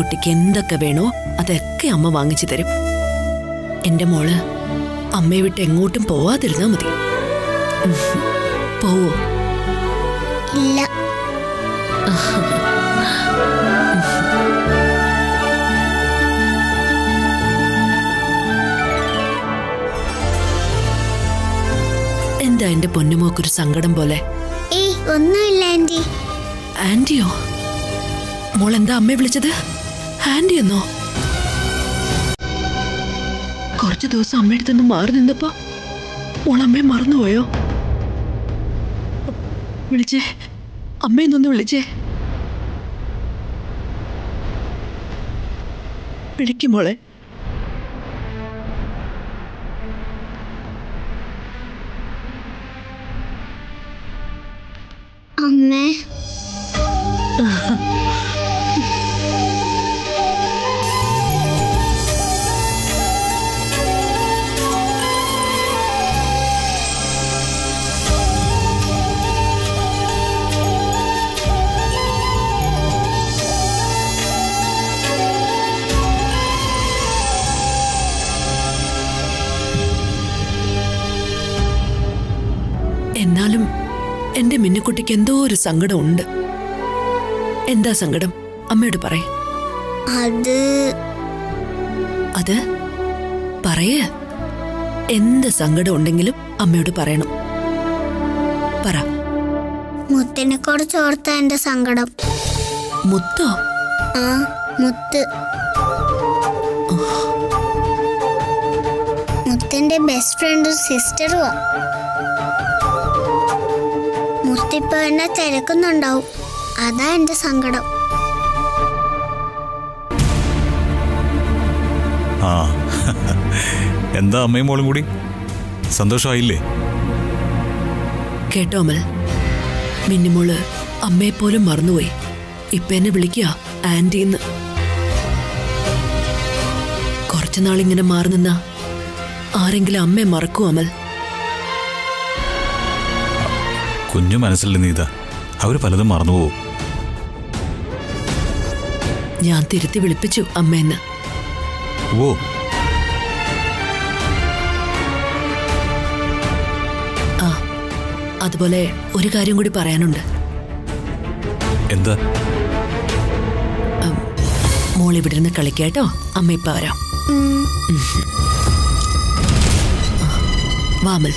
മിന്നുക്കുട്ടിക്ക് എന്തൊക്കെ വേണോ അതൊക്കെ അമ്മ വാങ്ങിച്ചു തരും. എന്റെ മോൾ അമ്മയെ വിട്ട് എങ്ങോട്ടും പോവാതിരുന്നാ മതി. പോവോ? ഇല്ല. എന്താ എന്റെ പൊന്നുമോക്കൊരു സങ്കടം പോലെ? ഒന്നുമില്ല ആന്റി. ആന്റിയോ? മോൾ എന്താ അമ്മയെ വിളിച്ചത്? ആന്റി എന്നോ? കുറച്ച് ദിവസം അമ്മയുടെ നിന്ന് മാറി നിന്നപ്പോ ഓളമ്മയെ മറന്നുപോയോ? വിളിച്ചേ അമ്മയെന്നൊന്ന് വിളിച്ചേ. വിളിക്കുമ്പോളെ അമ്മേ. എന്നാലും എന്റെ മിന്നുക്കുട്ടിക്ക് എന്തോ ഒരു സങ്കടം ഉണ്ട് എന്താ സങ്കടം? അമ്മയോട് പറയ. അത് അത്? പറയ. എന്ത് സങ്കടം ഉണ്ടെങ്കിലും അമ്മയോട് പറയണം. പറ. മുത്തിനെ കുറിച്ച് ഓർത്ത എന്റെ സങ്കടം. മുത്തോ? ആ മുത്ത്. മുത്തിന്റെ ബെസ്റ്റ് ഫ്രണ്ടും സിസ്റ്ററുമാ മുത്തിപ്പോ എന്നെ തിരക്കുന്നുണ്ടാവും. അതാ എന്റെ സങ്കടം. ആ എന്താ അമ്മയും മോളും കൂടി? സന്തോഷമായില്ലേ കേട്ടോ അമൽ. മിന്നിമോൾ അമ്മയെ പോലും മറന്നുപോയി. ഇപ്പൊ എന്നെ വിളിക്കുക ആന്റിന്ന്. കുറച്ചുനാളിങ്ങനെ നാളിങ്ങനെ മാറി നിന്ന ആരെങ്കിലും അമ്മയെ മറക്കൂ അമൽ? കുഞ്ഞു മനസ്സിൽ നീത അവർ പലതും മറന്നുപോകും ഞാൻ തിരുത്തി വിളിപ്പിച്ചു അമ്മയെന്ന് ഓ ആ അതുപോലെ ഒരു കാര്യം കൂടി പറയാനുണ്ട്. എന്താ? മോൾ ഇവിടെ നിന്ന് കളിക്കാട്ടോ അമ്മ ഇപ്പൊ വരാം. വാമൽ